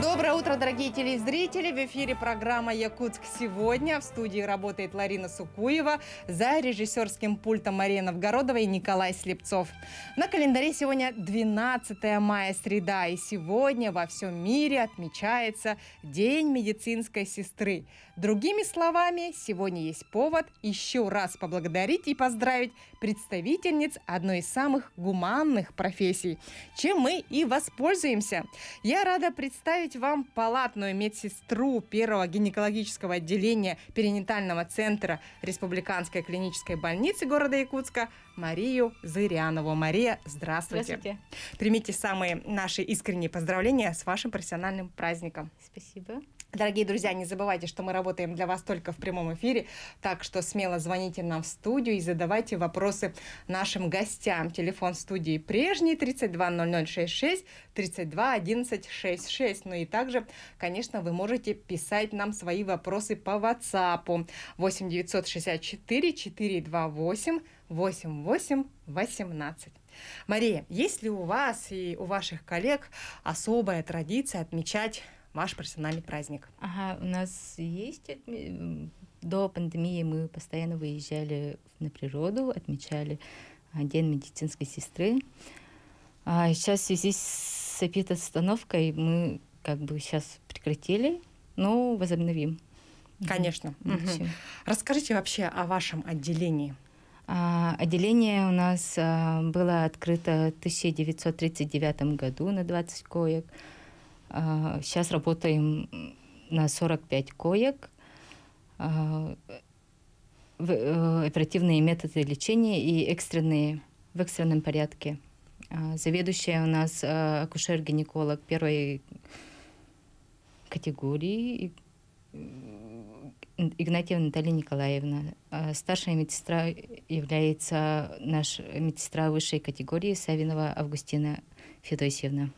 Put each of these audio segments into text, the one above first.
Доброе утро, дорогие телезрители! В эфире программа «Якутск сегодня». В студии работает Ларина Сукуева, за режиссерским пультом Мария Новгородова и Николай Слепцов. На календаре сегодня 12 мая, среда, и сегодня во всем мире отмечается День медицинской сестры. Другими словами, сегодня есть повод еще раз поблагодарить и поздравить представительниц одной из самых гуманных профессий, чем мы и воспользуемся. Я рада представить вам палатную медсестру первого гинекологического отделения перинатального центра Республиканской клинической больницы города Якутска Марию Зырянову. Мария, здравствуйте. Здравствуйте. Примите самые наши искренние поздравления с вашим профессиональным праздником. Спасибо. Дорогие друзья, не забывайте, что мы работаем для вас только в прямом эфире, так что смело звоните нам в студию и задавайте вопросы нашим гостям. Телефон студии прежний 320066 32 11 66. Ну и также, конечно, вы можете писать нам свои вопросы по WhatsApp 8 964 428 8818. Мария, есть ли у вас и у ваших коллег особая традиция отмечать ваш профессиональный праздник? Ага, у нас есть отме- до пандемии мы постоянно выезжали на природу, отмечали а, День медицинской сестры. А сейчас в связи с эпидостановкой мы как бы сейчас прекратили, но возобновим. Конечно. Всё. Расскажите вообще о вашем отделении. А, Отделение у нас а, было открыто в 1939 году на 20 коек. А, Сейчас работаем на 45 коек. А, э, Оперативные методы лечения и экстренные в экстренном порядке. А, Заведующая у нас а, акушер-гинеколог первой категории м, Игнатьева Наталья Николаевна. А Старшая медсестра является наша медсестра высшей категории Савинова Августина Федосьевна.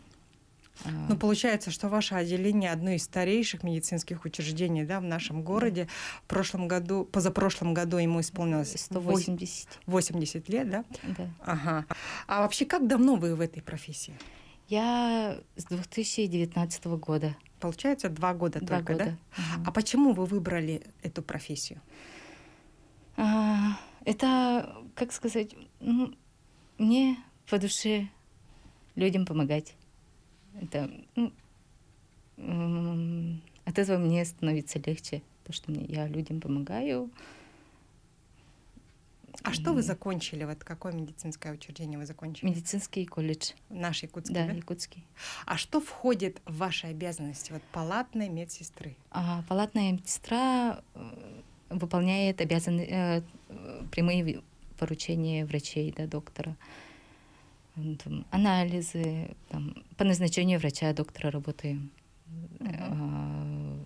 Ну, получается, что ваше отделение одно из старейших медицинских учреждений да, в нашем городе. В прошлом году, позапрошлом году ему исполнилось 180. 80 лет, да? Да. Ага. А вообще, как давно вы в этой профессии? Я с 2019 года. Получается, два года Два только, года. да? Мгм. А почему вы выбрали эту профессию? А, Это, как сказать, ну, мне по душе людям помогать. Это, ну, от этого мне становится легче, то, что мне, я людям помогаю. А что вы закончили? Вот какое медицинское учреждение вы закончили? Медицинский колледж. Наш якутский, Да, да? якутский. А что входит в ваши обязанности вот палатной медсестры? А палатная медсестра э, выполняет обязаны, э, прямые поручения врачей, да, доктора. М, там, анализы, там, по назначению врача, доктора работаем. А,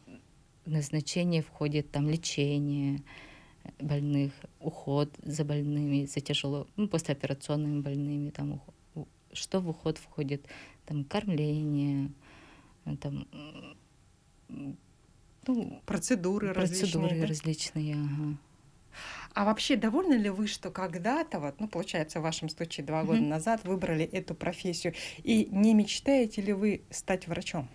в назначение входит там лечение больных, уход за больными, за тяжело, ну, послеоперационными больными, там, что в уход входит, там, кормление, э, там, ну, Процедуры, процедуры различные, различные, ага. А вообще довольны ли вы, что когда-то, вот, ну, получается, в вашем случае два года назад выбрали эту профессию? И не мечтаете ли вы стать врачом?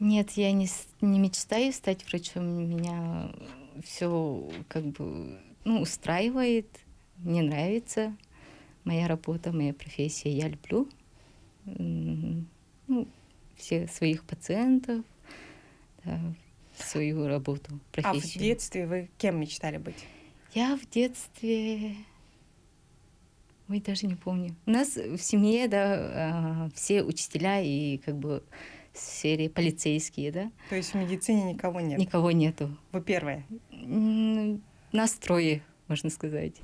Нет, я не, не мечтаю стать врачом. Меня все как бы ну, устраивает, мне нравится моя работа, моя профессия. Я люблю ну, всех своих пациентов, да, свою работу, А в профессию. детстве вы кем мечтали быть? Я в детстве... Ой, даже не помню. У нас в семье, да, а, все учителя и как бы в сфере полицейские, да. То есть в медицине никого нет? Никого нету. Вы первая. Нас трое, можно сказать.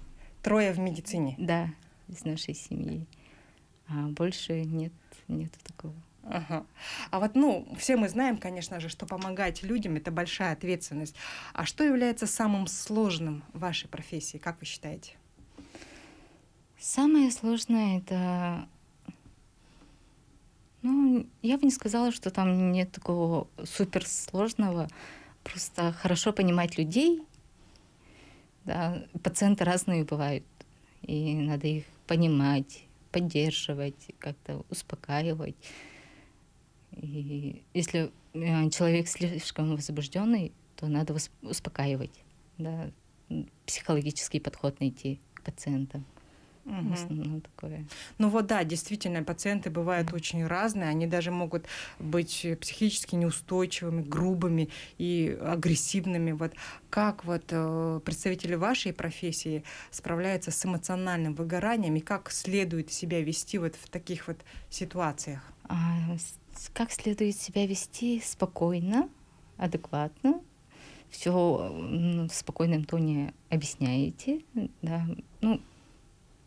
Трое в медицине. Да, из нашей семьи. А больше нет, нету такого. Ага. А вот, ну, все мы знаем, конечно же, что помогать людям – это большая ответственность. А что является самым сложным в вашей профессии, как вы считаете? Самое сложное это... Ну, я бы не сказала, что там нет такого суперсложного. Просто хорошо понимать людей. Да, пациенты разные бывают. И надо их понимать, поддерживать, как-то успокаивать. И если э, человек слишком возбужденный, то надо успокаивать, да, психологический подход найти к пациентам. В основном такое. Ну вот да, действительно, пациенты бывают очень разные, они даже могут быть психически неустойчивыми, грубыми и агрессивными. Вот как вот э, представители вашей профессии справляются с эмоциональным выгоранием и как следует себя вести вот в таких вот ситуациях? А с- как следует себя вести спокойно, адекватно, все в спокойном тоне объясняете, да, ну,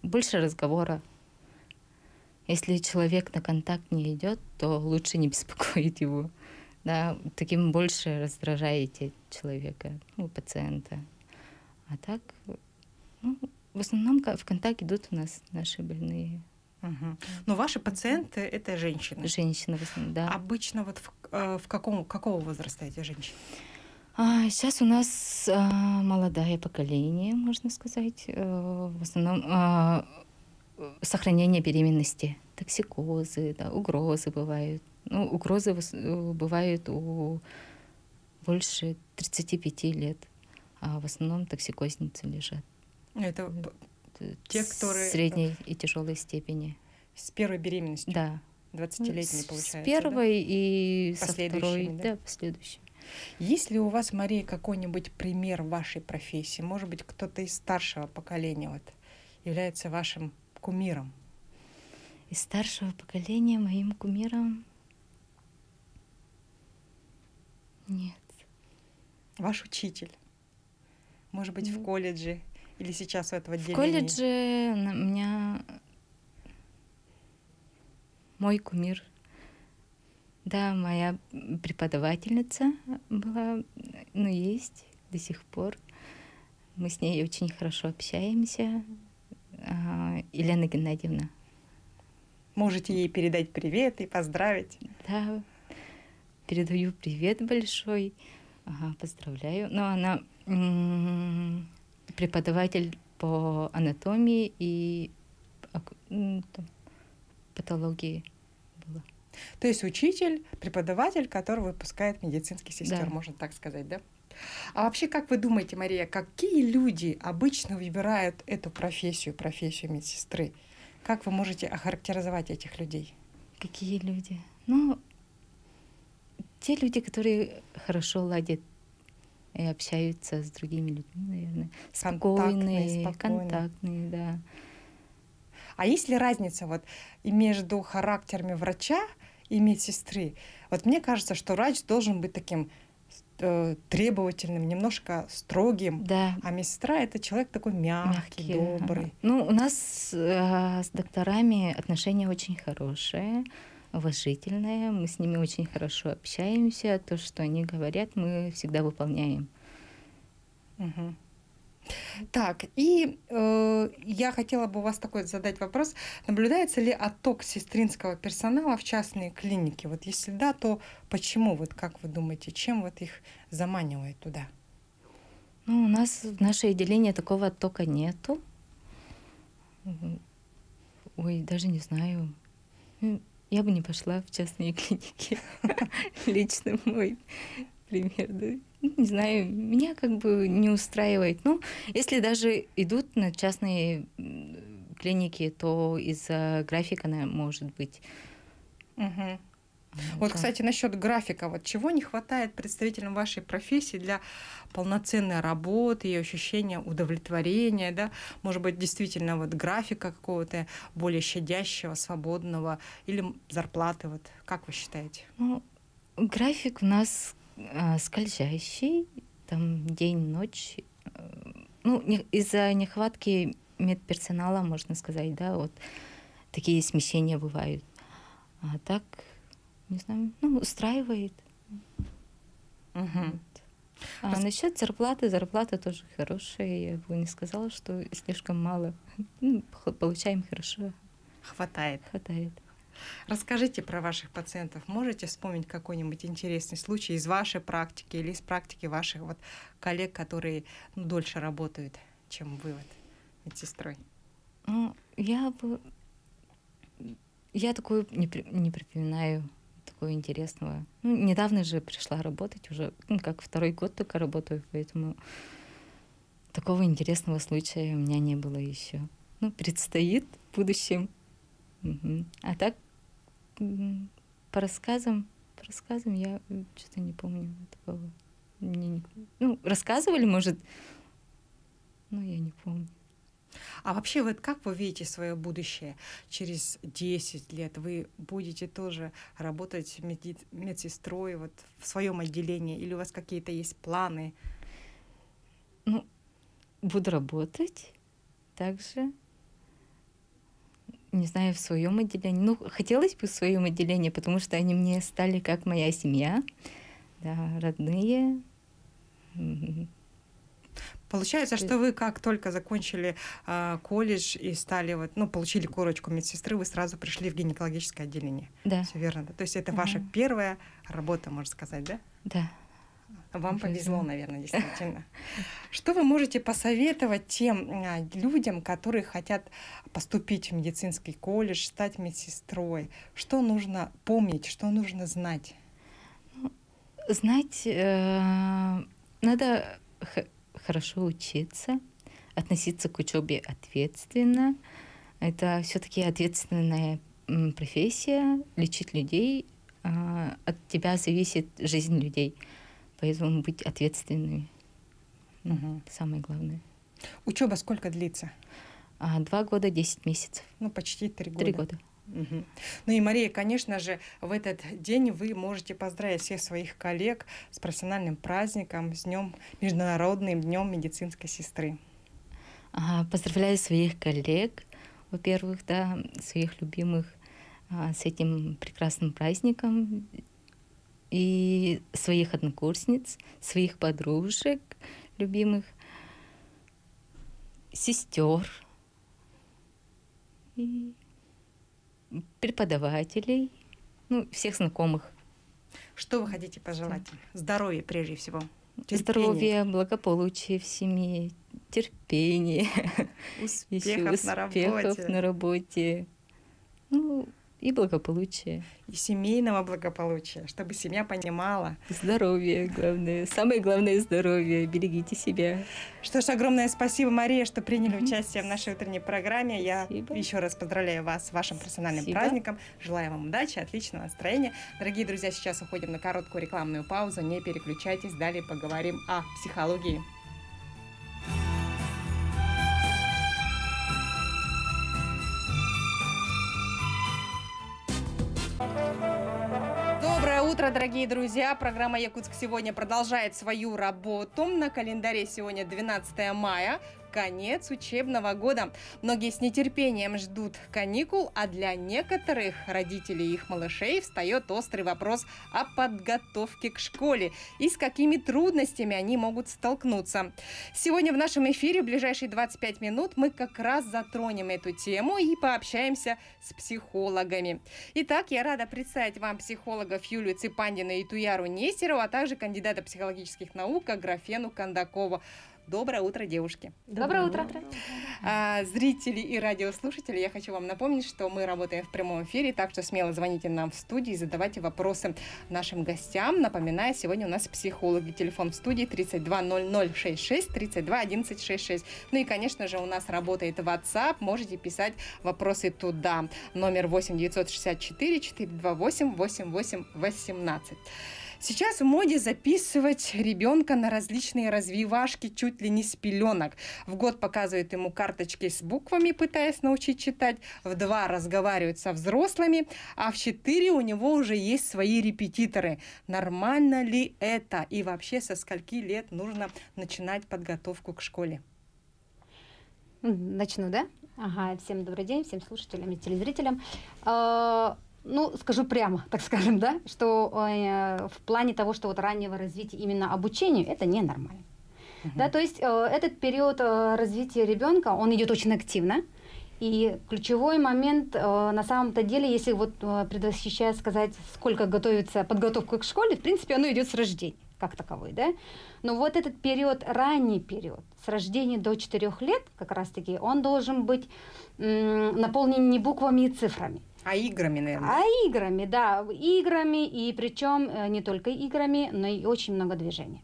больше разговора. Если человек на контакт не идет, то лучше не беспокоить его. Да, таким больше раздражаете человека, ну, пациента. А так, ну, в основном в контакт идут у нас наши больные Мгм. Но ваши пациенты это женщины. женщины в основном, да. Обычно вот в, э, в каком, какого возраста эти женщины? А, сейчас у нас а, молодое поколение, можно сказать. Э, в основном а, сохранение беременности, токсикозы, да, угрозы бывают. Ну, угрозы э, бывают у больше 35 лет, а в основном токсикозницы лежат. Это Те, которые, э, Средней и тяжелой степени. с первой беременностью, Да. 20-летней, С- получается. С да? первой и со второй, да? да, последующими. Есть ли у вас, Мария, какой-нибудь пример в вашей профессии? Может быть, кто-то из старшего поколения вот, является вашим кумиром? Из старшего поколения моим кумиром нет. Ваш учитель? Может быть, в Ну, колледже или сейчас в этом В отделении? колледже на меня мой кумир. Да, моя преподавательница была, ну, есть до сих пор. Мы с ней очень хорошо общаемся. А, Елена Геннадьевна. Можете ей передать привет и поздравить. Да, передаю привет большой. Ага, поздравляю. Но она преподаватель по анатомии и там, патологии была. То есть учитель, преподаватель, который выпускает медицинских сестер, Да. можно так сказать, да? А вообще, как вы думаете, Мария, какие люди обычно выбирают эту профессию, профессию медсестры? Как вы можете охарактеризовать этих людей? Какие люди? Ну, те люди, которые хорошо ладят и общаются с другими людьми, наверное. Контактные, Спокойные, спокойные. контактные, да. А есть ли разница вот и между характерами врача и медсестры? Вот мне кажется, что врач должен быть таким э, требовательным, немножко строгим, Да, а медсестра это человек такой мягкий, Мягкие, ага. добрый. Ну, у нас э, с докторами отношения очень хорошие, уважительные. Мы с ними очень хорошо общаемся. То, что они говорят, мы всегда выполняем. Мгм. Так, и э, я хотела бы у вас такой задать вопрос. Наблюдается ли отток сестринского персонала в частные клиники? Вот если да, то почему? Вот как вы думаете, чем вот их заманивает туда? Ну, у нас в наше отделение такого оттока нету. Ой, даже не знаю. Я бы не пошла в частные клиники. Лично мой пример. да. Ну, Не знаю, меня как бы не устраивает. Ну, если даже идут на частные клиники, то из-за графика, может быть. Вот, да. кстати, насчет графика. Вот чего не хватает представителям вашей профессии для полноценной работы и ощущения удовлетворения, да? Может быть, действительно вот графика какого-то более щадящего, свободного или зарплаты, вот как вы считаете? Ну, график у нас а, скользящий, там день-ночь. Э, Ну, не- из-за нехватки медперсонала, можно сказать, да, вот такие смещения бывают. А так, не знаю, ну, устраивает. Мгм. Вот. А Рас- насчет зарплаты, зарплата тоже хорошая. Я бы не сказала, что слишком мало. Ну, получаем хорошо, Хватает. хватает. Расскажите про ваших пациентов. Можете вспомнить какой-нибудь интересный случай из вашей практики или из практики ваших вот коллег, которые ну, дольше работают, чем вы вот медсестрой? Ну, я бы... Я такую не, при- не припоминаю. Такого интересного. Ну, недавно же пришла работать, уже ну, как второй год только работаю, поэтому такого интересного случая у меня не было еще. Ну, предстоит в будущем. Мгм. А так, по рассказам, по рассказам я что-то не помню такого. Мне не- Ну, рассказывали, может, но я не помню. А вообще, вот как вы видите свое будущее через 10 лет? Вы будете тоже работать меди- медсестрой вот в своем отделении? Или у вас какие-то есть планы? Ну, буду работать также. Не знаю, в своем отделении. Ну, хотелось бы в своем отделении, потому что они мне стали как моя семья, да, родные. Получается, То что вы как только закончили а, колледж и стали вот, ну, получили корочку медсестры, вы сразу пришли в гинекологическое отделение. Да, Все верно, да? То есть это ваша Ага. первая работа, можно сказать, да? да. Вам Повезло. наверное, действительно. Что вы можете посоветовать тем а, людям, которые хотят поступить в медицинский колледж, стать медсестрой? Что нужно помнить, что нужно знать? Знать, э, надо хорошо учиться, относиться к учебе ответственно. Это все-таки ответственная профессия, лечить людей. а, От тебя зависит жизнь людей. Поэтому быть ответственными. М, Мгм. Самое главное. Учеба сколько длится? А, Два года, десять месяцев. Ну, почти три года. Три года. Мгм. Ну и, Мария, конечно же, в этот день вы можете поздравить всех своих коллег с профессиональным праздником, с днем Международным днем медицинской сестры. А, Поздравляю своих коллег, во-первых, да, своих любимых а, с этим прекрасным праздником и своих однокурсниц, своих подружек любимых, сестер и преподавателей, ну, всех знакомых. Что вы хотите пожелать? Здоровья прежде всего. терпения, Здоровья, благополучия в семье, терпения, ещё Успехов на успехов работе. на работе. Ну, и благополучия. И семейного благополучия, чтобы семья понимала. Здоровье, главное. Самое главное здоровье. Берегите себя. Что ж, огромное спасибо, Мария, что приняли участие в нашей утренней программе. Я Спасибо. еще раз поздравляю вас с вашим профессиональным Спасибо. праздником. Желаю вам удачи, отличного настроения. Дорогие друзья, сейчас уходим на короткую рекламную паузу. Не переключайтесь, далее поговорим о психологии. Утро, дорогие друзья! Программа «Якутск сегодня» продолжает свою работу. На календаре сегодня 12 мая, конец учебного года. Многие с нетерпением ждут каникул, а для некоторых родителей и их малышей встает острый вопрос о подготовке к школе и с какими трудностями они могут столкнуться. Сегодня в нашем эфире в ближайшие 25 минут мы как раз затронем эту тему и пообщаемся с психологами. Итак, я рада представить вам психологов Юлию Ципандина и Туяру Нестерову, а также кандидата психологических наук Аграфену Кондакову. Доброе утро, девушки. Доброе утро. А, зрители и радиослушатели, я хочу вам напомнить, что мы работаем в прямом эфире, так что смело звоните нам в студии, задавайте вопросы нашим гостям. Напоминаю, сегодня у нас психологи. Телефон в студии 320066 32 11 66. Ну и, конечно же, у нас работает WhatsApp, можете писать вопросы туда. Номер 8 964 428 88 18. Сейчас в моде записывать ребенка на различные развивашки чуть ли не с пеленок. В год показывают ему карточки с буквами, пытаясь научить читать. В два разговаривают со взрослыми, а в четыре у него уже есть свои репетиторы. Нормально ли это? И вообще со скольки лет нужно начинать подготовку к школе? Начну, да? Ага, всем добрый день, всем слушателям и телезрителям. Ну, скажу прямо, так скажем, да, что э, в плане того, что вот раннего развития именно обучению, это ненормально. Да, то есть э, этот период э, развития ребенка, он идет очень активно. И ключевой момент э, на самом-то деле, если вот э, предвосхищая сказать, сколько готовится подготовка к школе, в принципе, оно идет с рождения как таковой, да. Но вот этот период, ранний период, с рождения до 4 лет, как раз-таки, он должен быть наполнен не буквами и цифрами. А играми, наверное. А играми, да, играми, и причем э, не только играми, но и очень много движения.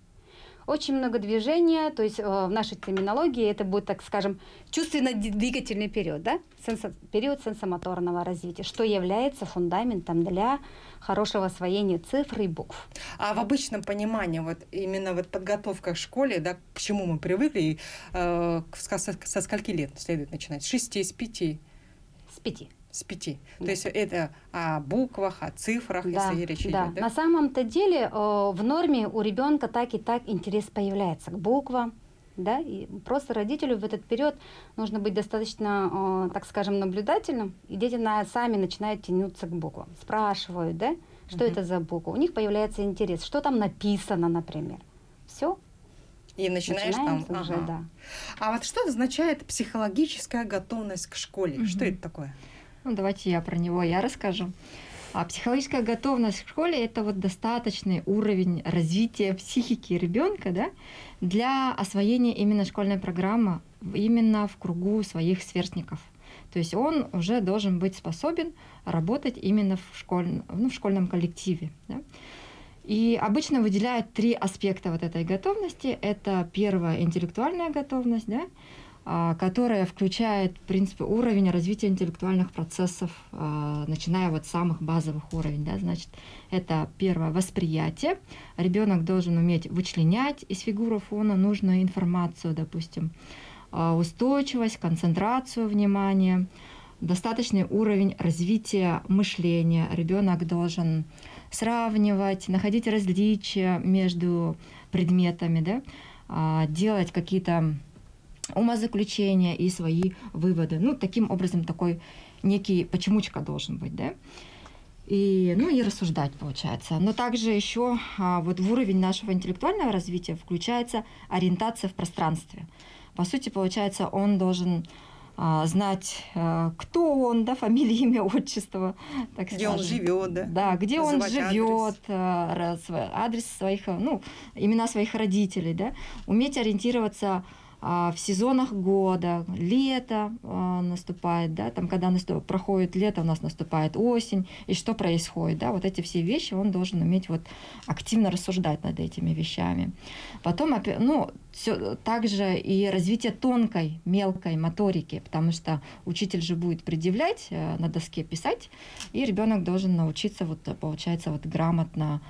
Очень много движения, то есть э, в нашей терминологии это будет, так скажем, чувственно-двигательный период, да? Сенсо- период сенсомоторного развития, что является фундаментом для хорошего освоения цифр и букв. А в обычном понимании, вот именно вот подготовка к школе, да, к чему мы привыкли, э, со- со скольки лет следует начинать? С шести, с пяти? С пяти. С пяти. То Да. есть это о буквах, о цифрах, Да, если речь да. идет, да? На самом-то деле э, в норме у ребенка так и так интерес появляется к буквам, да, и просто родителю в этот период нужно быть достаточно, э, так скажем, наблюдательным, и дети на, сами начинают тянуться к буквам, спрашивают, да, что Мгм. это за буква, у них появляется интерес, что там написано, например. Все, И начинаешь начинаем там... уже, ага. да. А вот что означает психологическая готовность к школе? Что Мгм. это такое? Ну, давайте я про него я расскажу. А психологическая готовность в школе это вот достаточный уровень развития психики ребенка, да, для освоения именно школьной программы именно в кругу своих сверстников. То есть он уже должен быть способен работать именно в, школь... ну, в школьном коллективе. да. И обычно выделяют три аспекта вот этой готовности. Это первая интеллектуальная готовность, да, которая включает, в принципе, уровень развития интеллектуальных процессов, а, начиная вот с самых базовых уровней. Да, значит, это первое восприятие. Ребенок должен уметь вычленять из фигуры фона нужную информацию, допустим, а, устойчивость, концентрацию внимания, достаточный уровень развития мышления. Ребенок должен сравнивать, находить различия между предметами, да, а, делать какие-то умозаключения и свои выводы. Ну, таким образом, такой некий почемучка должен быть, да. И, ну и рассуждать получается. Но также еще а, вот в уровень нашего интеллектуального развития включается ориентация в пространстве. По сути, получается, он должен а, знать, а, кто он, да, фамилия, имя, отчество, так Где он скажем. живет, да? Да, где он адрес. живет, а, ра- св- адрес своих, ну, имена своих родителей, да, уметь ориентироваться в сезонах года, лето а, наступает, да, там, когда наступ- проходит лето, у нас наступает осень, и что происходит, да, вот эти все вещи он должен уметь вот активно рассуждать над этими вещами. Потом, ну, всё, также и развитие тонкой, мелкой моторики, потому что учитель же будет предъявлять, э, на доске писать, и ребенок должен научиться, вот, э, получается, вот грамотно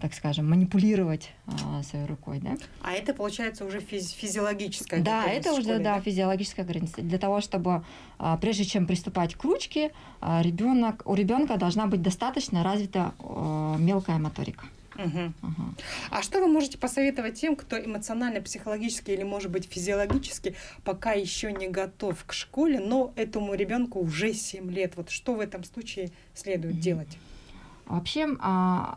так скажем, манипулировать а, своей рукой, да? А это получается уже физи- физиологическая Да, это уже школе, да, физиологическая граница. Для того, чтобы а, прежде чем приступать к ручке, а, ребенок, у ребенка должна быть достаточно развита а, мелкая моторика. Мгм. Ага. А что вы можете посоветовать тем, кто эмоционально, психологически или, может быть, физиологически пока еще не готов к школе, но этому ребенку уже 7 лет? Вот что в этом случае следует Мгм. делать? Вообще а,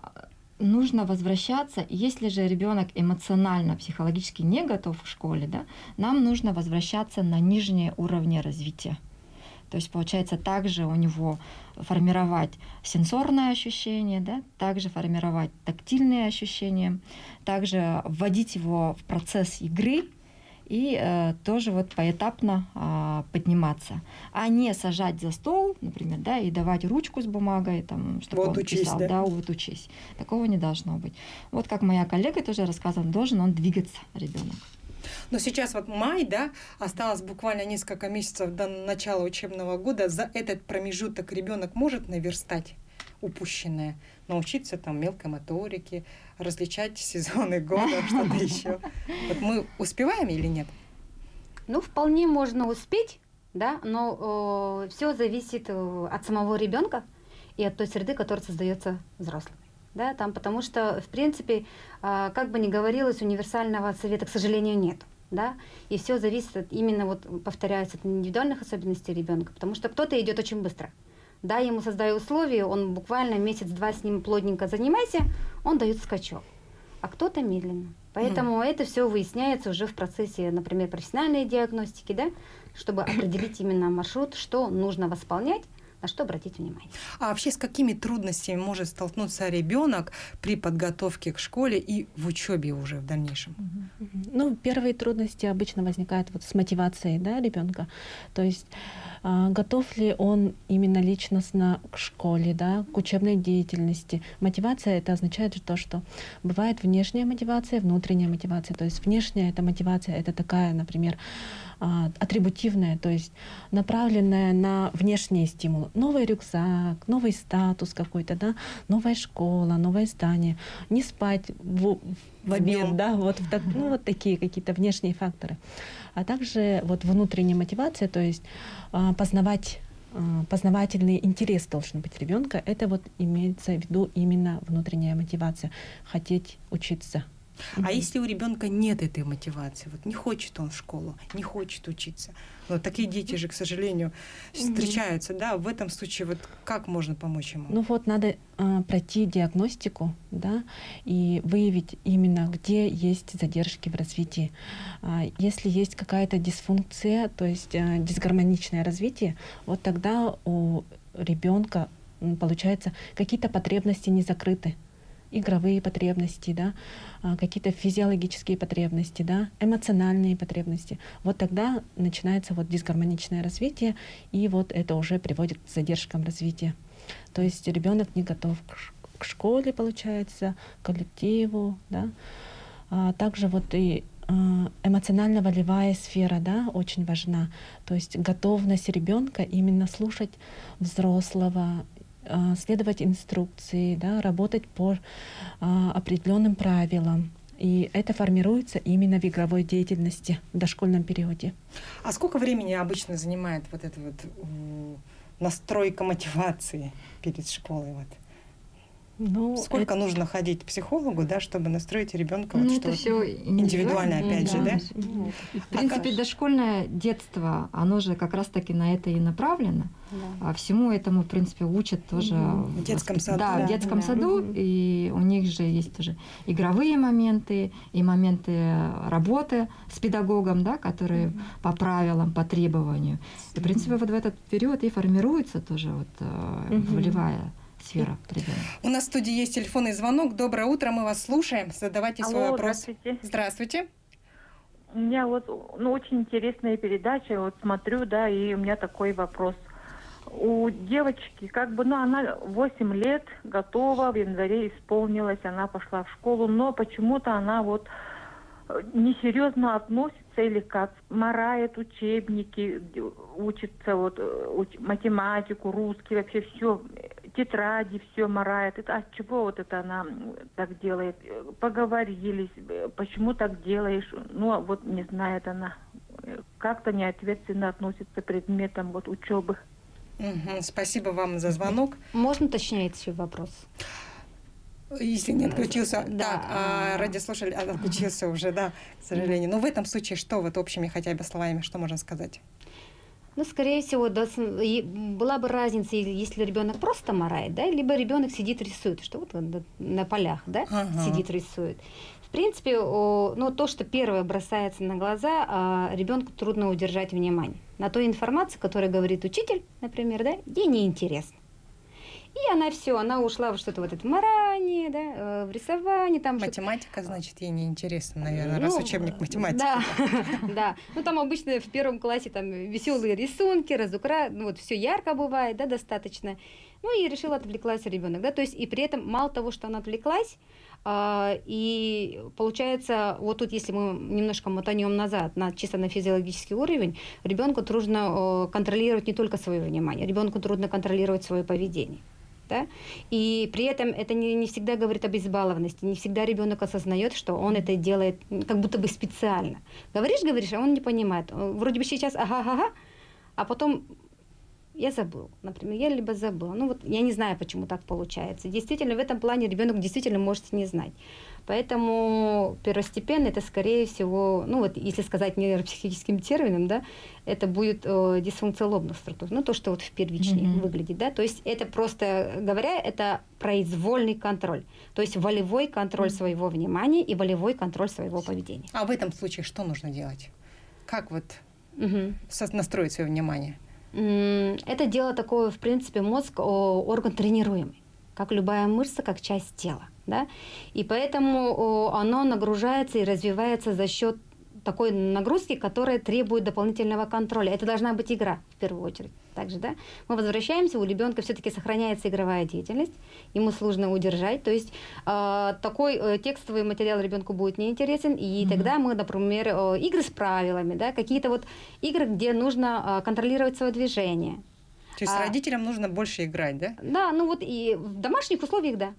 нужно возвращаться, если же ребенок эмоционально, психологически не готов к школе, да, нам нужно возвращаться на нижние уровни развития. То есть, получается, также у него формировать сенсорное ощущение, да, также формировать тактильные ощущения, также вводить его в процесс игры и э, тоже вот поэтапно а, подниматься, а не сажать за стол, например, да, и давать ручку с бумагой, там, чтобы Вот он учись, писал, да? да, вот учись. Такого не должно быть. Вот как моя коллега тоже рассказывала, должен он двигаться, ребенок. Но сейчас вот май, да, осталось буквально несколько месяцев до начала учебного года. За этот промежуток ребенок может наверстать упущенное, научиться там мелкой моторике, различать сезоны года, что-то еще. Вот мы успеваем или нет? Ну, вполне можно успеть, да, но все зависит э, от самого ребенка и от той среды, которая создается взрослыми. Да, там, потому что, в принципе, а, как бы ни говорилось, универсального совета, к сожалению, нет. Да? И все зависит от, именно, вот, повторяется, от индивидуальных особенностей ребенка, потому что кто-то идет очень быстро. Да, ему создаю условия, он буквально месяц-два с ним плотненько занимайся, он дает скачок. А кто-то медленно. Поэтому это все выясняется уже в процессе, например, профессиональной диагностики, да, чтобы определить именно маршрут, что нужно восполнять на что обратить внимание. А вообще с какими трудностями может столкнуться ребенок при подготовке к школе и в учебе уже в дальнейшем? Ну, первые трудности обычно возникают вот с мотивацией да, ребенка. То есть а, готов ли он именно личностно к школе, да, к учебной деятельности. Мотивация это означает то, что бывает внешняя мотивация, внутренняя мотивация. То есть внешняя это мотивация, это такая, например, а, атрибутивная, то есть направленная на внешние стимулы. Новый рюкзак, новый статус какой-то, да, новая школа, новое здание. Не спать в, в обед, Днём. да, вот, так- ну, вот такие какие-то внешние факторы. А также вот внутренняя мотивация, то есть а, познавать а, познавательный интерес должен быть ребенка. Это вот имеется в виду именно внутренняя мотивация, хотеть учиться. А если у ребенка нет этой мотивации, вот не хочет он в школу, не хочет учиться, вот такие дети же, к сожалению, встречаются, да, в этом случае вот как можно помочь ему? Ну вот надо а, пройти диагностику, да, и выявить именно, где есть задержки в развитии. А, если есть какая-то дисфункция, то есть а, дисгармоничное развитие, вот тогда у ребенка получается какие-то потребности не закрыты игровые потребности, да, а, какие-то физиологические потребности, да, эмоциональные потребности. Вот тогда начинается вот дисгармоничное развитие, и вот это уже приводит к задержкам развития. То есть ребенок не готов к школе, получается, к коллективу, да. А также вот и а, эмоционально-волевая сфера, да, очень важна. То есть готовность ребенка именно слушать взрослого, следовать инструкции, да, работать по а, определенным правилам. И это формируется именно в игровой деятельности в дошкольном периоде. А сколько времени обычно занимает вот эта вот настройка мотивации перед школой? Вот? Ну, Сколько нужно ходить к психологу, да, чтобы настроить ребенка, вот, Ну, что это вот все индивидуально, опять же, да? Ну, В принципе, как- дошкольное детство, оно же как раз-таки на это и направлено. да. А всему этому, в принципе, учат тоже. В детском воспит- саду. Да, Да, в детском да. саду. И у них же есть тоже игровые моменты и моменты работы с педагогом, да, которые по правилам, по требованию. И, в принципе, вот в этот период и формируется тоже вот э, волевая сфера. У нас в студии есть телефонный звонок. Доброе утро, мы вас слушаем. Задавайте свой Алло, вопрос. здравствуйте. Здравствуйте. У меня вот ну, очень интересная передача, вот смотрю, да, и у меня такой вопрос. У девочки, как бы, ну, она 8 лет готова, в январе исполнилась, она пошла в школу, но почему-то она вот э, несерьезно относится или как марает учебники, д- учится вот э, уч- математику, русский, вообще все, тетради все марает. Это от чего вот это она так делает? Э, Поговорились, э, почему так делаешь? Ну, а вот не знает она. Э, Как-то неответственно относится к предметам вот учебы. Мгм, Спасибо вам за звонок. Можно уточняющий вопрос? Если не отключился, Да. так, а, радиослушатель отключился уже, да, к сожалению. Но в этом случае что вот общими хотя бы словами, что можно сказать? Ну, скорее всего, да, была бы разница, если ребенок просто морает, да, либо ребенок сидит рисует, что вот он на- полях, да, Ага. сидит рисует. В принципе, ну, то, что первое бросается на глаза, а, ребенку трудно удержать внимание на той информации, которую говорит учитель, например, да, ей неинтересно. И она все, она ушла в что-то вот это марание, да, э, в рисование, там Математика, значит, ей неинтересно, наверное, раз Ну, учебник математики. Да, да. Ну там обычно в первом классе там веселые рисунки, разукра, ну вот все ярко бывает, да, достаточно. Ну и решила отвлеклась ребенок, да, то есть и при этом мало того, что она отвлеклась, а, и получается, вот тут, если мы немножко мотанем назад, на, чисто на физиологический уровень, ребенку трудно э, контролировать не только свое внимание, ребенку трудно контролировать свое поведение. Да? И при этом это не, не всегда говорит об избалованности, не всегда ребенок осознает, что он это делает как будто бы специально. Говоришь, говоришь, а он не понимает. Вроде бы сейчас ага-ага, а потом я забыл, например, я либо забыла. Ну вот я не знаю, почему так получается. Действительно, в этом плане ребенок действительно может не знать. Поэтому первостепенно это, скорее всего, ну вот если сказать нейропсихическим термином, да, это будет э, дисфункция лобных структур. Ну то, что вот в первичной Мгм. выглядит, да. То есть это просто говоря, это произвольный контроль. То есть волевой контроль своего внимания и волевой контроль своего поведения. А в этом случае что нужно делать? Как вот со- настроить свое внимание? М, Это дело такое, в принципе, мозг о, орган тренируемый, как любая мышца, как часть тела. Да? И поэтому оно нагружается и развивается за счет такой нагрузки, которая требует дополнительного контроля. Это должна быть игра, в первую очередь. Также, да, мы возвращаемся, у ребенка все-таки сохраняется игровая деятельность, ему сложно удержать. То есть э, такой э, текстовый материал ребенку будет неинтересен, и Мгм. тогда мы, например, э, игры с правилами, да, какие-то вот игры, где нужно э, контролировать свое движение. То есть А- родителям нужно больше играть, да? Да, ну вот и в домашних условиях, да.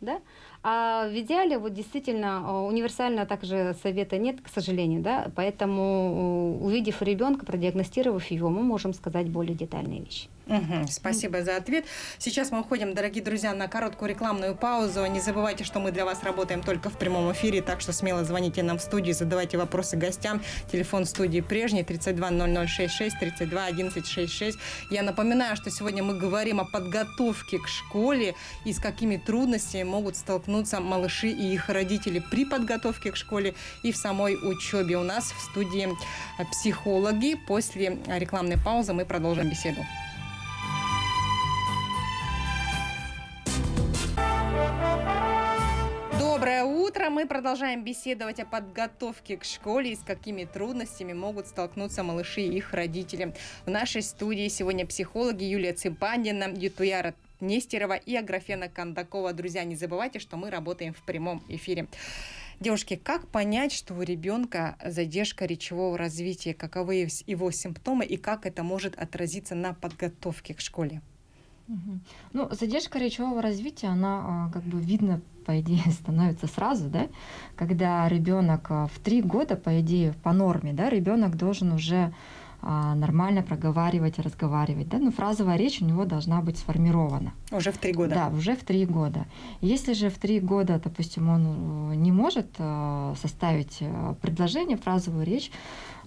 Да? А в идеале вот действительно э, универсально также совета нет, к сожалению, да, поэтому э, увидев ребенка, продиагностировав его, мы можем сказать более детальные вещи. Мгм, Спасибо за ответ. Сейчас мы уходим, дорогие друзья, на короткую рекламную паузу. Не забывайте, что мы для вас работаем только в прямом эфире, так что смело звоните нам в студию, задавайте вопросы гостям. Телефон студии прежний 32 0066 32 11 66. Я напоминаю, что сегодня мы говорим о подготовке к школе и с какими трудностями могут столкнуться малыши и их родители при подготовке к школе и в самой учебе. У нас в студии э, психологи. После рекламной паузы мы продолжим беседу. Доброе утро! Мы продолжаем беседовать о подготовке к школе и с какими трудностями могут столкнуться малыши и их родители. В нашей студии сегодня психологи Юлия Цимпандина, Ютуяра Нестерова и Аграфена Кондакова. Друзья, не забывайте, что мы работаем в прямом эфире. Девушки, как понять, что у ребенка задержка речевого развития, каковы его симптомы и как это может отразиться на подготовке к школе? Ну, задержка речевого развития, она а, как бы видно, по идее, становится сразу, да, когда ребенок в три года, по идее, по норме, да, ребенок должен уже а, нормально проговаривать, разговаривать, да, но фразовая речь у него должна быть сформирована. Уже в три года. Да, уже в три года. Если же в три года, допустим, он э, не может э, составить э, предложение, фразовую речь,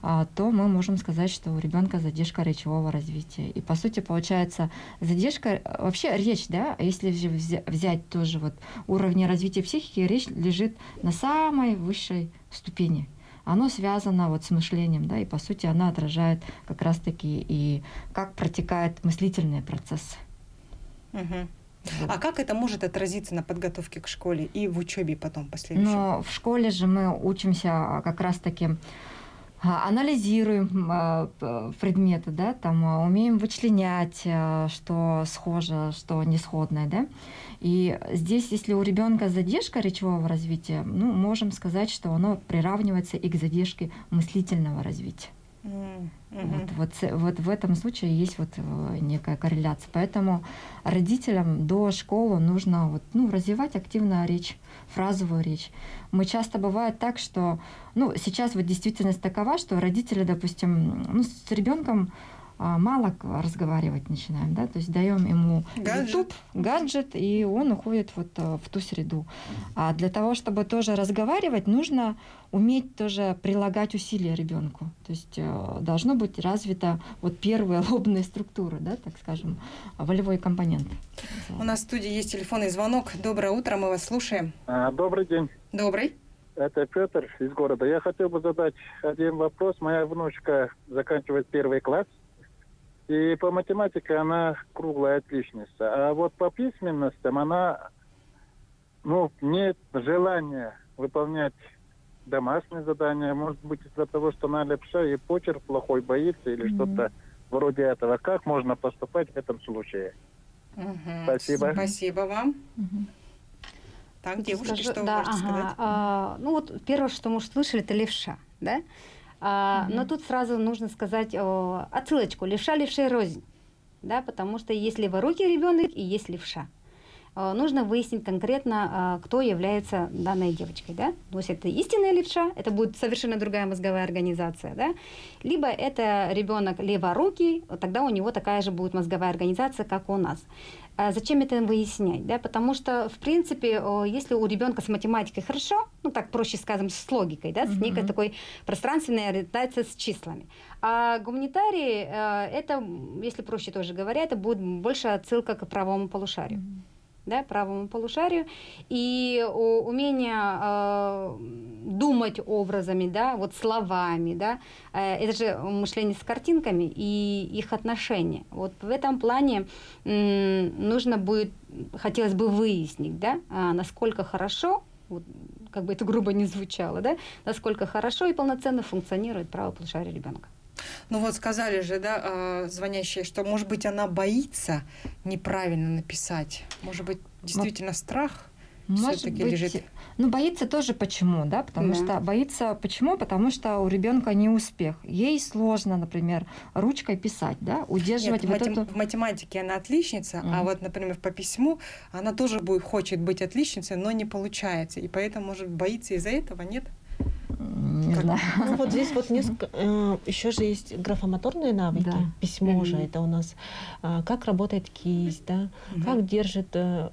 а, то мы можем сказать, что у ребенка задержка речевого развития. И по сути получается задержка вообще речь, да, если же взя- взять тоже вот уровни развития психики, речь лежит на самой высшей ступени. Оно связано вот с мышлением, да, и по сути она отражает как раз-таки и как протекает мыслительный процесс. Мгм. А как это может отразиться на подготовке к школе и в учебе потом последующем? Но в школе же мы учимся а, как раз-таки анализируем а, предметы, да, там а, умеем вычленять, а, что схоже, что не сходное, да. И здесь, если у ребенка задержка речевого развития, ну, можем сказать, что оно приравнивается и к задержке мыслительного развития. Вот, вот, вот в этом случае есть вот э, некая корреляция. Поэтому родителям до школы нужно вот, ну, развивать активно речь, фразовую речь. Мы часто бывает так, что ну, сейчас вот действительность такова, что родители, допустим, ну, с ребенком мало к- разговаривать начинаем, да, то есть даем ему Гаджет. YouTube, гаджет, и он уходит вот э, в ту среду. А для того, чтобы тоже разговаривать, нужно уметь тоже прилагать усилия ребенку. То есть э, должно быть развита вот первая лобная структура, да, так скажем, волевой компонент. У нас в студии есть телефонный звонок. Доброе утро, мы вас слушаем. А, Добрый день. Добрый. Это Петр из города. Я хотел бы задать один вопрос. Моя внучка заканчивает первый класс. И по математике она круглая отличница. А вот по письменностям она ну, нет желания выполнять домашние задания. Может быть, из-за того, что она лепша и почерк плохой боится или Мгм. что-то вроде этого. Как можно поступать в этом случае? Мгм. Спасибо. Спасибо вам. Мгм. Так, девушки, Скажу- что вы да, можете ага. сказать? А, ну вот первое, что мы слышали, это левша, да? А, Но тут сразу нужно сказать о, отсылочку. Левша, левшей рознь, да? Потому что есть леворукий ребенок и есть левша. А, Нужно выяснить конкретно, а, кто является данной девочкой, да? То есть это истинная левша, это будет совершенно другая мозговая организация, да? Либо это ребенок леворукий, тогда у него такая же будет мозговая организация, как у нас. А Зачем это выяснять? Да? Потому что, в принципе, если у ребенка с математикой хорошо, ну так проще скажем, с логикой, да, с Мгм. некой такой пространственной ориентацией с числами. А гуманитарии, э, это, если проще тоже говоря, это будет больше отсылка к правому полушарию. Да, правому полушарию, и умение э, думать образами, да, вот словами, да, э, это же мышление с картинками и их отношения. Вот в этом плане м, нужно будет, хотелось бы выяснить, да, а, насколько хорошо, вот, как бы это грубо не звучало, да, насколько хорошо и полноценно функционирует правое полушарие ребенка. Ну вот сказали же, да, э, звонящие, что, может быть, она боится неправильно написать. Может быть, действительно страх Может все-таки быть, лежит. ну боится тоже почему, да, потому Да. что боится почему, потому что у ребенка не успех, ей сложно, например, ручкой писать, да, удерживать Нет, вот матем- эту. в математике она отличница, а Мгм. вот, например, по письму она тоже будет, хочет быть отличницей, но не получается. И поэтому, может, боится из-за этого, нет? Не Как- знаю. Ну вот здесь вот несколько, еще же есть графомоторные навыки, Да. письмо же Мгм. это у нас, а, как работает кисть, да, Мгм. как держит э,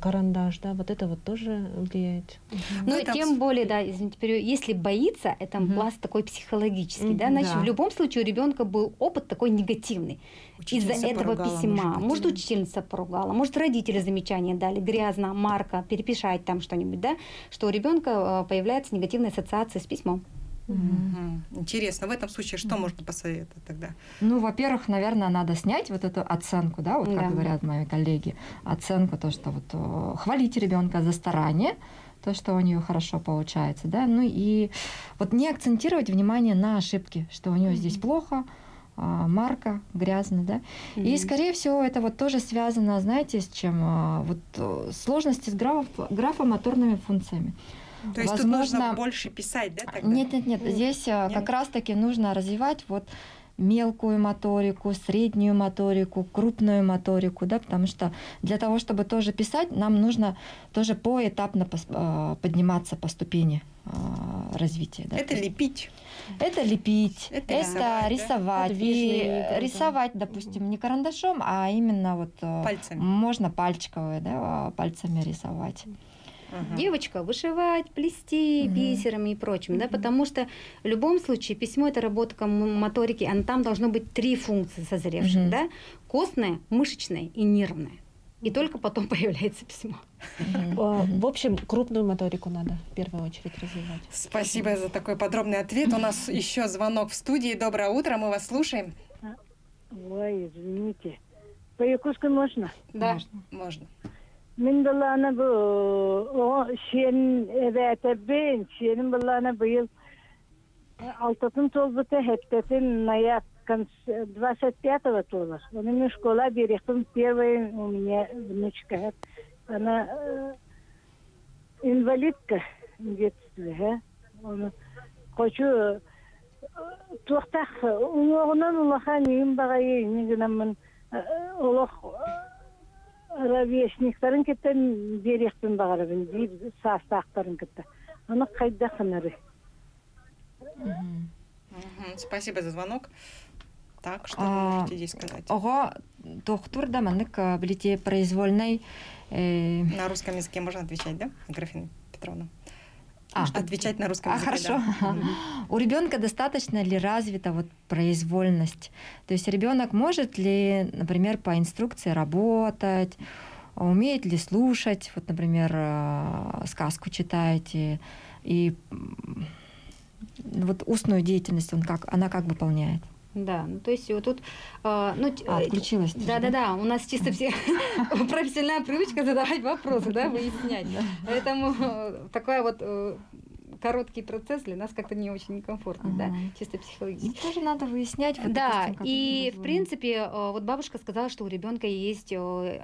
карандаш, да, вот это вот тоже влияет. Ну, В этом тем более, да, извините, если боится, это Мгм. пласт такой психологический, да, Мгм, значит, да. в любом случае у ребенка был опыт такой негативный. Из-за этого поругала, письма. может Может, учительница поругала, может, родители замечания дали, грязно, марка, перепишать там что-нибудь, да, что у ребенка э, появляется негативная ассоциация с письмом. Мгм. Интересно, в этом случае что можно посоветовать тогда? Ну, во-первых, наверное, надо снять вот эту оценку, да, вот как Да. говорят мои коллеги, оценку, то, что вот э, хвалить ребенка за старание, то, что у нее хорошо получается, да, ну и вот не акцентировать внимание на ошибки, что у нее здесь плохо, марка грязно, да, и, Мгм. скорее всего, это вот тоже связано, знаете, с чем? А, Вот э, сложности с граф, графомоторными функциями. То есть тут нужно Возможно- больше писать, да, тогда? Нет, нет, нет. Здесь а, Нет? как раз-таки нужно развивать вот мелкую моторику, среднюю моторику, крупную моторику, да, потому что для того, чтобы тоже писать, нам нужно тоже поэтапно а, подниматься по ступени а, развития. да. Это лепить. Это лепить, Это это, рисовать, да? рисовать. Подвижные И да. рисовать, допустим, не карандашом, а именно вот а, Пальцами. можно пальчиковые, да, пальцами рисовать. Ага. Девочка вышивать, плести Мгм. бисерами и прочим, да, потому что в любом случае письмо это работа моторики, а там должно быть три функции созревших, Мгм. да, костная, мышечная и нервная. И только потом появляется письмо. А, В общем, крупную моторику надо в первую очередь развивать. Спасибо за такой подробный ответ. У нас еще звонок в студии. Доброе утро, мы вас слушаем. Ой, извините. По-якутски можно? Да. Можно. Мен баланы бу сен эбәтәбен, сенин баланы быйыл алтытын толбыта хептетин конце 25-го тоже. У меня школа берегом первая у меня внучка. Э, она э, инвалидка в детстве. Э. Он хочу э, туқтақ оңоғынан улахан иим баға ейни гынамын олох ровесниктарын кеттен берехтен бағарабын дейб састақтарын кетті оны қайда қынары спасибо за звонок Так, что А, вы можете здесь сказать? Ого, доктор да мандык билете произвольной э, На русском языке можно отвечать, да, Графина Петровна? а, Отвечать на русском а, языке, хорошо. да. У ребенка достаточно ли развита вот произвольность? То есть ребенок может ли, например, по инструкции работать, умеет ли слушать, вот, например, э, сказку читаете, и м, вот устную деятельность он как, она как выполняет? Да, ну то есть вот тут, а, ну, А, э, отключилась. ты же, Да, да, да. У нас чисто все профессиональная привычка задавать вопросы, да, выяснять. Поэтому э, такой вот э, короткий процесс для нас как-то не очень комфортный, да, Ага. чисто Ну, психологически. тоже надо выяснять. вот, Да, допустим, и в принципе, э, вот бабушка сказала, что у ребенка есть э,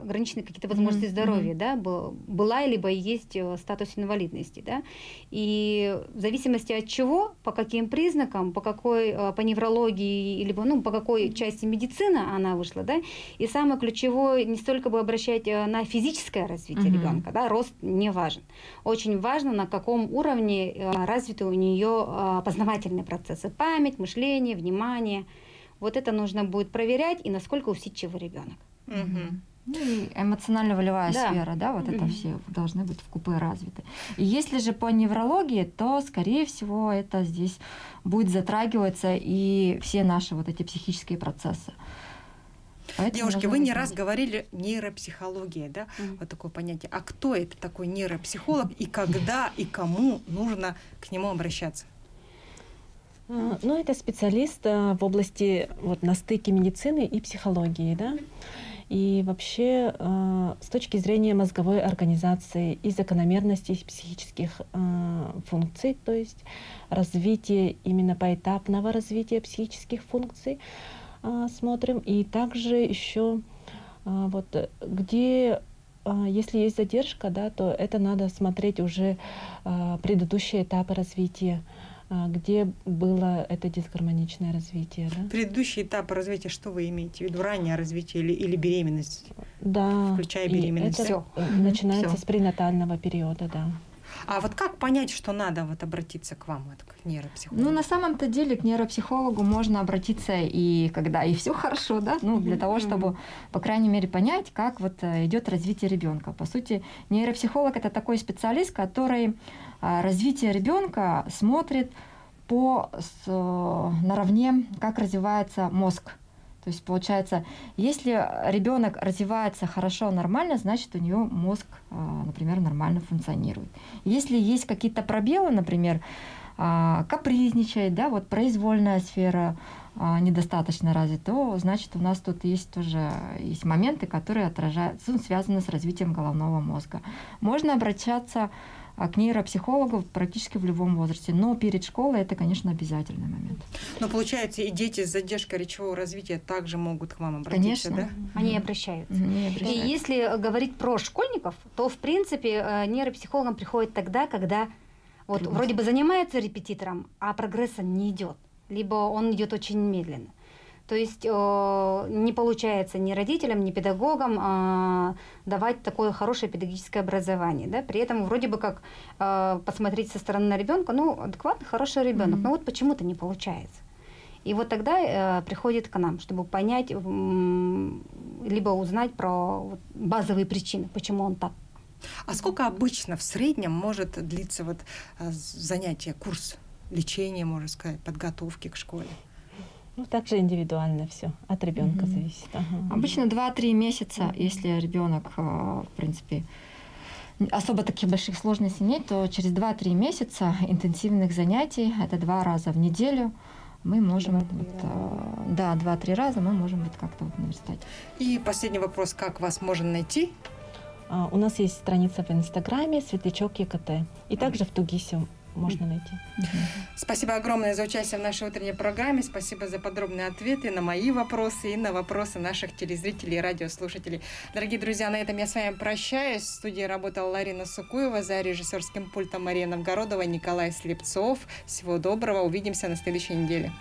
ограниченные какие-то возможности Мгм, здоровья, да, была либо есть э, статус инвалидности, да, и в зависимости от чего, по каким признакам, по какой, по неврологии, либо, ну, по какой части медицины она вышла, да, и самое ключевое, не столько бы обращать на физическое развитие Мгм. ребенка, да, рост не важен. Очень важно, на каком уровне э, развиты у нее э, познавательные процессы, память, мышление, внимание. Вот это нужно будет проверять и насколько усидчивый ребенок. Мгм. Ну и эмоционально-волевая Да. сфера, да, вот это все должны быть в купе развиты. И если же по неврологии, то, скорее всего, это здесь будет затрагиваться и все наши вот эти психические процессы. Поэтому Девушки, вы не раз говорили нейропсихология, да? Мгм. Вот такое понятие. А кто это такой нейропсихолог и когда и кому нужно к нему обращаться? А, Ну, это специалист а, в области вот на стыке медицины и психологии, да. И вообще а, с точки зрения мозговой организации и закономерностей психических а, функций, то есть развитие именно поэтапного развития психических функций а, смотрим. И также еще а, вот где а, если есть задержка, да, то это надо смотреть уже а, предыдущие этапы развития а, где было это дисгармоничное развитие, да? Предыдущий этап развития, что вы имеете в виду? Раннее развитие или, или беременность? Да. Включая и беременность, это, Всё. начинается всё. с пренатального периода, да. А вот как понять, что надо вот обратиться к вам, вот, к нейропсихологу? Ну, на самом-то деле к нейропсихологу можно обратиться и когда и все хорошо, да, ну, для того, чтобы, по крайней мере, понять, как вот э, идет развитие ребенка. По сути, нейропсихолог это такой специалист, который а, развитие ребенка смотрит по с, э, наравне, как развивается мозг. То есть получается, если ребенок развивается хорошо, нормально, значит у него мозг, а, например, нормально функционирует. Если есть какие-то пробелы, например, а, капризничает, да, вот произвольная сфера а, недостаточно развита, то значит у нас тут есть тоже есть моменты, которые отражаются, ну, связаны с развитием головного мозга. Можно обращаться а, к нейропсихологу практически в любом возрасте, но перед школой это, конечно, обязательный момент. Но получается, и дети с задержкой речевого развития также могут к вам обратиться, Конечно. да? Они обращаются. Не И обращайтесь. если говорить про школьников, то в принципе э, нейропсихологам приходит тогда, когда вот вроде бы занимается репетитором, а прогресса не идет, либо он идет очень медленно. То есть э, не получается ни родителям, ни педагогам э, давать такое хорошее педагогическое образование. Да? При этом вроде бы как э, посмотреть со стороны на ребенка, ну, адекватный, хороший ребенок, Мгм. но вот почему-то не получается. И вот тогда э, приходит к нам, чтобы понять, м, либо узнать про вот базовые причины, почему он так. А сколько обычно в среднем может длиться вот а, з- занятие, курс лечения, можно сказать, подготовки к школе? Ну, также индивидуально все, от ребенка Мгм. зависит. ага. Обычно 2-3 месяца, если ребенок, э, в принципе, особо таких больших сложностей нет, то через 2-3 месяца интенсивных занятий, это два раза в неделю, мы можем, вот, э, да, два-три раза мы можем вот как-то вот наверстать. И последний вопрос, как вас можно найти? А, у нас есть страница в Инстаграме Светлячок ЕКТ. И также в Тугисе можно найти. Спасибо огромное за участие в нашей утренней программе. Спасибо за подробные ответы на мои вопросы и на вопросы наших телезрителей и радиослушателей. Дорогие друзья, на этом я с вами прощаюсь. В студии работала Ларина Сукуева, за режиссерским пультом Мария Новгородова, Николай Слепцов. Всего доброго. Увидимся на следующей неделе.